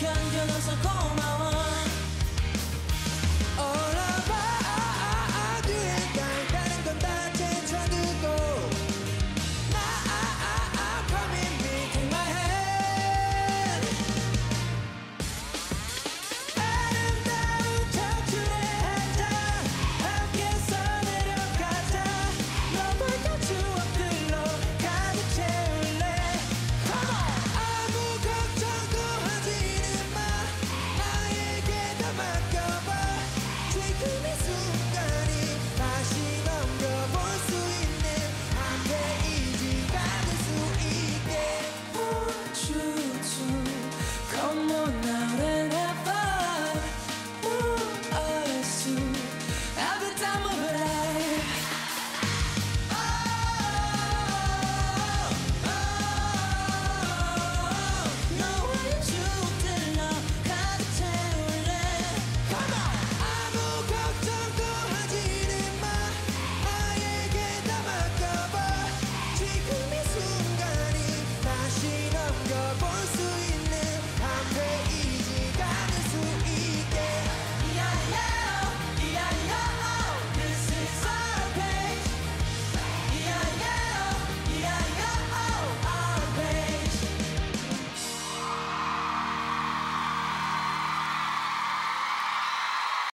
can yo no sé cómo